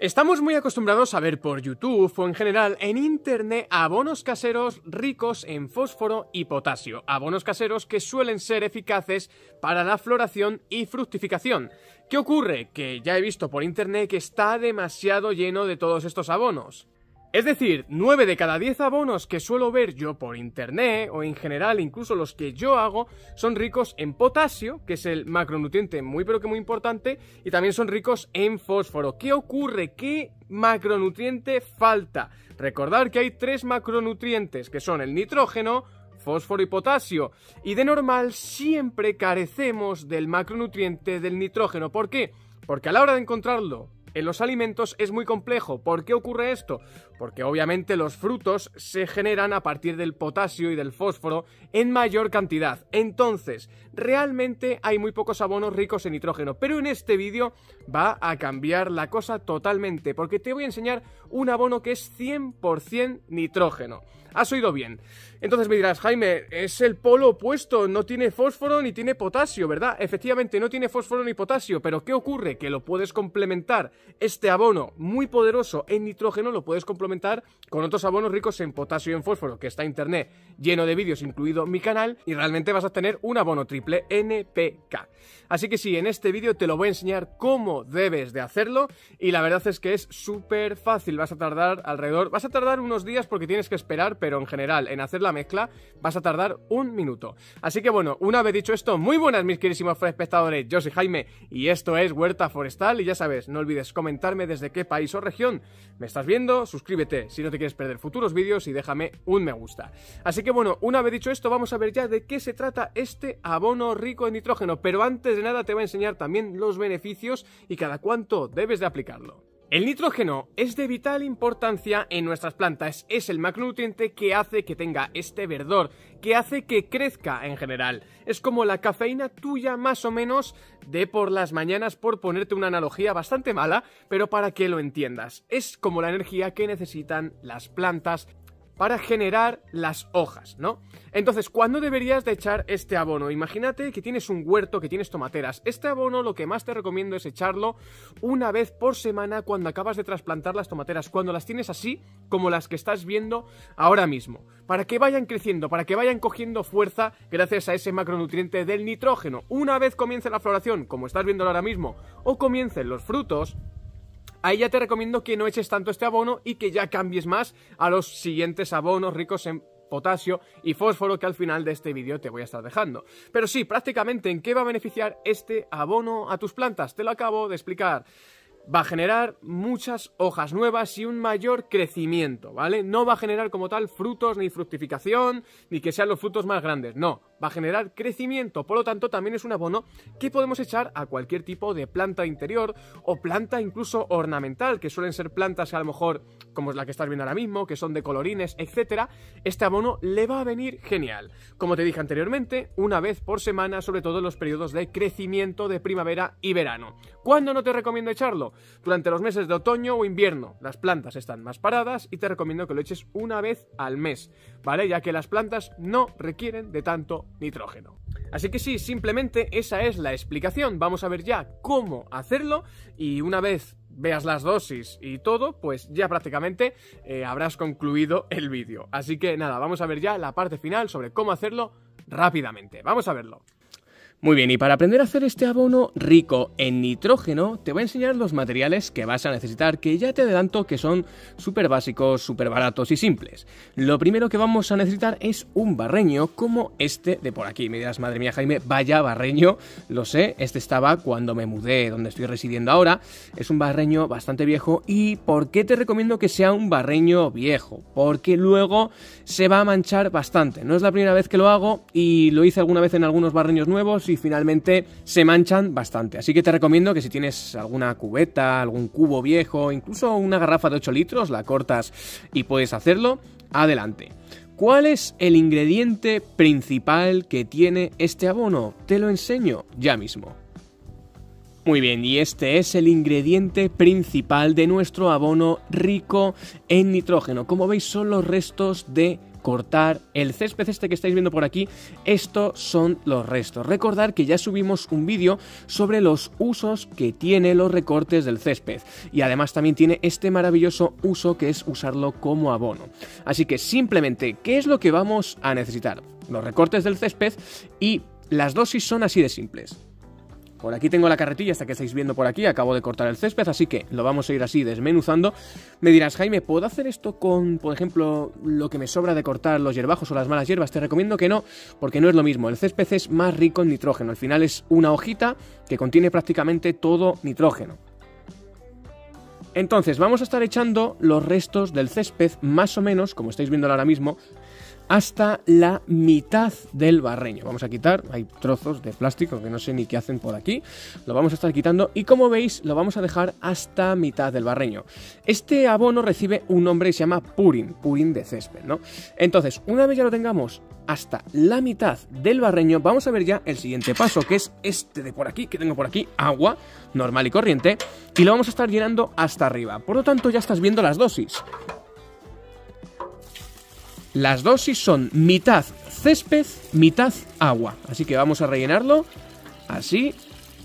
Estamos muy acostumbrados a ver por YouTube o en general en Internet abonos caseros ricos en fósforo y potasio, abonos caseros que suelen ser eficaces para la floración y fructificación. ¿Qué ocurre? Que ya he visto por Internet que está demasiado lleno de todos estos abonos. Es decir, 9 de cada 10 abonos que suelo ver yo por internet o en general incluso los que yo hago son ricos en potasio, que es el macronutriente muy pero que muy importante, y también son ricos en fósforo. ¿Qué ocurre? ¿Qué macronutriente falta? Recordar que hay tres macronutrientes que son el nitrógeno, fósforo y potasio. Y de normal siempre carecemos del macronutriente del nitrógeno. ¿Por qué? Porque a la hora de encontrarlo en los alimentos es muy complejo. ¿Por qué ocurre esto? Porque obviamente los frutos se generan a partir del potasio y del fósforo en mayor cantidad. Entonces, realmente hay muy pocos abonos ricos en nitrógeno. Pero en este vídeo va a cambiar la cosa totalmente. Porque te voy a enseñar un abono que es 100% nitrógeno. Has oído bien. Entonces me dirás, Jaime, es el polo opuesto, no tiene fósforo ni tiene potasio, ¿verdad? Efectivamente, no tiene fósforo ni potasio, pero ¿qué ocurre? Que lo puedes complementar, este abono muy poderoso en nitrógeno, lo puedes complementar con otros abonos ricos en potasio y en fósforo, que está internet lleno de vídeos, incluido mi canal, y realmente vas a tener un abono triple NPK. Así que sí, en este vídeo te lo voy a enseñar cómo debes de hacerlo, y la verdad es que es súper fácil, vas a tardar alrededor, vas a tardar unos días porque tienes que esperar pero en general en hacer la mezcla vas a tardar un minuto. Así que bueno, una vez dicho esto, muy buenas mis queridísimos espectadores, yo soy Jaime y esto es Huerta Forestal y ya sabes, no olvides comentarme desde qué país o región me estás viendo, suscríbete si no te quieres perder futuros vídeos y déjame un me gusta. Así que bueno, una vez dicho esto, vamos a ver ya de qué se trata este abono rico en nitrógeno, pero antes de nada te voy a enseñar también los beneficios y cada cuánto debes de aplicarlo. El nitrógeno es de vital importancia en nuestras plantas, es el macronutriente que hace que tenga este verdor, que hace que crezca en general. Es como la cafeína tuya más o menos de por las mañanas por ponerte una analogía bastante mala, pero para que lo entiendas. Es como la energía que necesitan las plantas para generar las hojas, ¿no? Entonces, ¿cuándo deberías de echar este abono? Imagínate que tienes un huerto, que tienes tomateras. Este abono lo que más te recomiendo es echarlo una vez por semana cuando acabas de trasplantar las tomateras, cuando las tienes así como las que estás viendo ahora mismo, para que vayan creciendo, para que vayan cogiendo fuerza gracias a ese macronutriente del nitrógeno. Una vez comience la floración, como estás viendo ahora mismo, o comiencen los frutos, ahí ya te recomiendo que no eches tanto este abono y que ya cambies más a los siguientes abonos ricos en potasio y fósforo que al final de este vídeo te voy a estar dejando. Pero sí, prácticamente, ¿en qué va a beneficiar este abono a tus plantas? Te lo acabo de explicar va a generar muchas hojas nuevas y un mayor crecimiento, ¿vale? No va a generar como tal frutos ni fructificación, ni que sean los frutos más grandes, no, va a generar crecimiento, por lo tanto también es un abono que podemos echar a cualquier tipo de planta interior o planta incluso ornamental, que suelen ser plantas a lo mejor como es la que estás viendo ahora mismo, que son de colorines, etcétera, este abono le va a venir genial. Como te dije anteriormente, una vez por semana, sobre todo en los periodos de crecimiento de primavera y verano. ¿Cuándo no te recomiendo echarlo? Durante los meses de otoño o invierno. Las plantas están más paradas y te recomiendo que lo eches una vez al mes, ¿vale? Ya que las plantas no requieren de tanto nitrógeno. Así que sí, simplemente esa es la explicación. Vamos a ver ya cómo hacerlo y una vez veas las dosis y todo, pues ya prácticamente eh, habrás concluido el vídeo. Así que nada, vamos a ver ya la parte final sobre cómo hacerlo rápidamente. Vamos a verlo. Muy bien, y para aprender a hacer este abono rico en nitrógeno, te voy a enseñar los materiales que vas a necesitar, que ya te adelanto que son súper básicos, súper baratos y simples. Lo primero que vamos a necesitar es un barreño como este de por aquí. Me dirás, madre mía, Jaime, vaya barreño, lo sé, este estaba cuando me mudé donde estoy residiendo ahora. Es un barreño bastante viejo y ¿por qué te recomiendo que sea un barreño viejo? Porque luego se va a manchar bastante. No es la primera vez que lo hago y lo hice alguna vez en algunos barreños nuevos y finalmente se manchan bastante. Así que te recomiendo que si tienes alguna cubeta, algún cubo viejo, incluso una garrafa de 8 litros, la cortas y puedes hacerlo, adelante. ¿Cuál es el ingrediente principal que tiene este abono? Te lo enseño ya mismo. Muy bien, y este es el ingrediente principal de nuestro abono rico en nitrógeno. Como veis son los restos de cortar el césped este que estáis viendo por aquí. Estos son los restos. Recordar que ya subimos un vídeo sobre los usos que tiene los recortes del césped. Y además también tiene este maravilloso uso que es usarlo como abono. Así que simplemente, ¿qué es lo que vamos a necesitar? Los recortes del césped y las dosis son así de simples. Por aquí tengo la carretilla, hasta que estáis viendo por aquí, acabo de cortar el césped, así que lo vamos a ir así desmenuzando. Me dirás, Jaime, ¿puedo hacer esto con, por ejemplo, lo que me sobra de cortar los hierbajos o las malas hierbas? Te recomiendo que no, porque no es lo mismo. El césped es más rico en nitrógeno, al final es una hojita que contiene prácticamente todo nitrógeno. Entonces, vamos a estar echando los restos del césped, más o menos, como estáis viendo ahora mismo, hasta la mitad del barreño. Vamos a quitar, hay trozos de plástico que no sé ni qué hacen por aquí, lo vamos a estar quitando y como veis lo vamos a dejar hasta mitad del barreño. Este abono recibe un nombre que se llama purín, purín de césped, ¿no? Entonces, una vez ya lo tengamos hasta la mitad del barreño, vamos a ver ya el siguiente paso, que es este de por aquí, que tengo por aquí, agua normal y corriente, y lo vamos a estar llenando hasta arriba. Por lo tanto, ya estás viendo las dosis. Las dosis son mitad césped, mitad agua. Así que vamos a rellenarlo así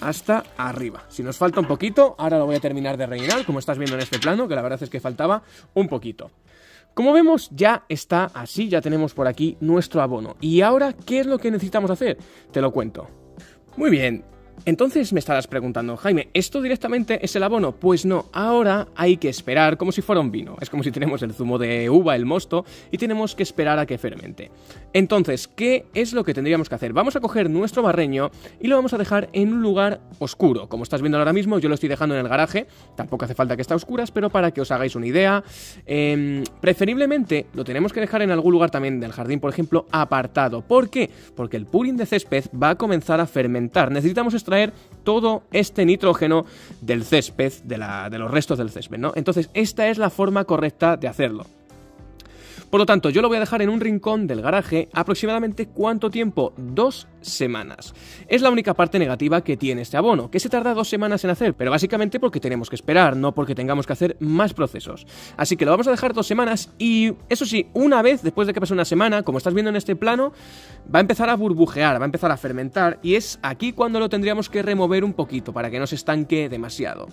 hasta arriba. Si nos falta un poquito, ahora lo voy a terminar de rellenar, como estás viendo en este plano, que la verdad es que faltaba un poquito. Como vemos, ya está así, ya tenemos por aquí nuestro abono. ¿Y ahora qué es lo que necesitamos hacer? Te lo cuento. Muy bien, entonces me estarás preguntando, Jaime, ¿esto directamente es el abono? Pues no, ahora hay que esperar como si fuera un vino. Es como si tenemos el zumo de uva, el mosto, y tenemos que esperar a que fermente. Entonces, ¿qué es lo que tendríamos que hacer? Vamos a coger nuestro barreño y lo vamos a dejar en un lugar oscuro. Como estás viendo ahora mismo, yo lo estoy dejando en el garaje. Tampoco hace falta que esté a oscuras, pero para que os hagáis una idea, em, preferiblemente lo tenemos que dejar en algún lugar también del jardín, por ejemplo, apartado. ¿Por qué? Porque el pudding de césped va a comenzar a fermentar. Necesitamos extraer todo este nitrógeno del césped, de, de los restos del césped, ¿no? Entonces, esta es la forma correcta de hacerlo. Por lo tanto, yo lo voy a dejar en un rincón del garaje aproximadamente cuánto tiempo? Dos semanas. Es la única parte negativa que tiene este abono, que se tarda dos semanas en hacer, pero básicamente porque tenemos que esperar, no porque tengamos que hacer más procesos. Así que lo vamos a dejar dos semanas y, eso sí, una vez después de que pase una semana, como estás viendo en este plano, va a empezar a burbujear, va a empezar a fermentar y es aquí cuando lo tendríamos que remover un poquito para que no se estanque demasiado.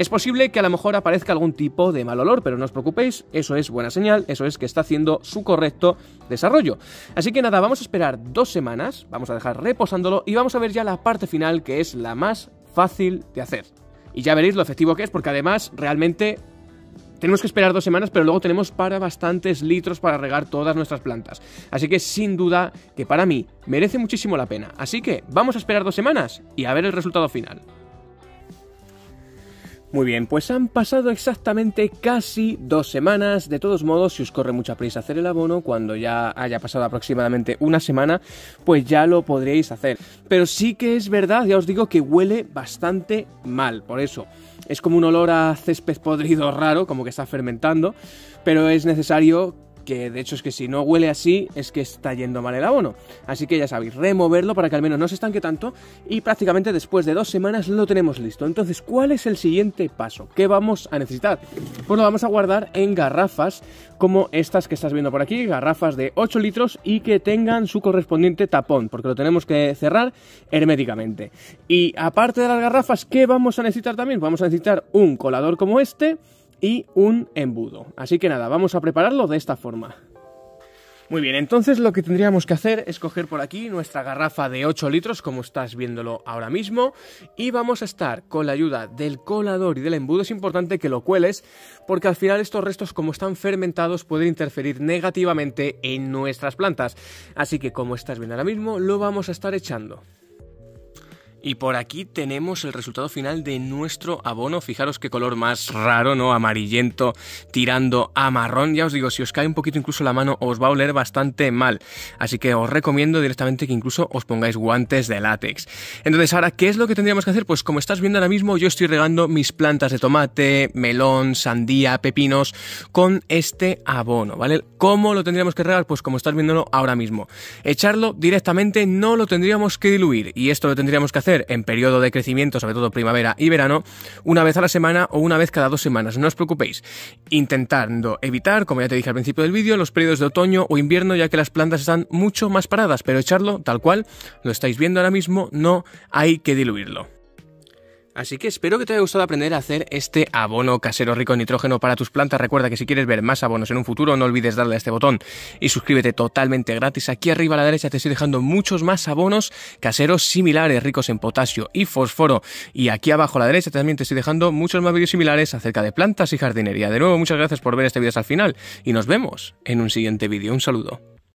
Es posible que a lo mejor aparezca algún tipo de mal olor, pero no os preocupéis, eso es buena señal, eso es que está haciendo su correcto desarrollo. Así que nada, vamos a esperar dos semanas, vamos a dejar reposándolo y vamos a ver ya la parte final que es la más fácil de hacer. Y ya veréis lo efectivo que es, porque además realmente tenemos que esperar dos semanas, pero luego tenemos para bastantes litros para regar todas nuestras plantas. Así que sin duda que para mí merece muchísimo la pena. Así que vamos a esperar dos semanas y a ver el resultado final. Muy bien, pues han pasado exactamente casi dos semanas. De todos modos, si os corre mucha prisa hacer el abono, cuando ya haya pasado aproximadamente una semana, pues ya lo podríais hacer. Pero sí que es verdad, ya os digo que huele bastante mal, por eso. Es como un olor a césped podrido raro, como que está fermentando, pero es necesario que de hecho es que si no huele así es que está yendo mal el abono. Así que ya sabéis, removerlo para que al menos no se estanque tanto y prácticamente después de dos semanas lo tenemos listo. Entonces, ¿cuál es el siguiente paso? ¿Qué vamos a necesitar? Pues lo vamos a guardar en garrafas como estas que estás viendo por aquí, garrafas de 8 litros y que tengan su correspondiente tapón, porque lo tenemos que cerrar herméticamente. Y aparte de las garrafas, ¿qué vamos a necesitar también? Vamos a necesitar un colador como este, y un embudo. Así que nada, vamos a prepararlo de esta forma. Muy bien, entonces lo que tendríamos que hacer es coger por aquí nuestra garrafa de 8 litros, como estás viéndolo ahora mismo, y vamos a estar con la ayuda del colador y del embudo. Es importante que lo cueles, porque al final estos restos, como están fermentados, pueden interferir negativamente en nuestras plantas. Así que, como estás viendo ahora mismo, lo vamos a estar echando. Y por aquí tenemos el resultado final de nuestro abono. Fijaros qué color más raro, ¿no? Amarillento, tirando a marrón. Ya os digo, si os cae un poquito incluso la mano, os va a oler bastante mal. Así que os recomiendo directamente que incluso os pongáis guantes de látex. Entonces, ahora, ¿qué es lo que tendríamos que hacer? Pues como estás viendo ahora mismo, yo estoy regando mis plantas de tomate, melón, sandía, pepinos con este abono, ¿vale? ¿Cómo lo tendríamos que regar? Pues como estás viéndolo ahora mismo. Echarlo directamente no lo tendríamos que diluir. Y esto lo tendríamos que hacer en periodo de crecimiento, sobre todo primavera y verano, una vez a la semana o una vez cada dos semanas. No os preocupéis. Intentando evitar, como ya te dije al principio del vídeo, los periodos de otoño o invierno, ya que las plantas están mucho más paradas, pero echarlo tal cual lo estáis viendo ahora mismo, no hay que diluirlo. Así que espero que te haya gustado aprender a hacer este abono casero rico en nitrógeno para tus plantas. Recuerda que si quieres ver más abonos en un futuro, no olvides darle a este botón y suscríbete totalmente gratis. Aquí arriba a la derecha te estoy dejando muchos más abonos caseros similares, ricos en potasio y fósforo. Y aquí abajo a la derecha también te estoy dejando muchos más vídeos similares acerca de plantas y jardinería. De nuevo, muchas gracias por ver este vídeo hasta el final y nos vemos en un siguiente vídeo. Un saludo.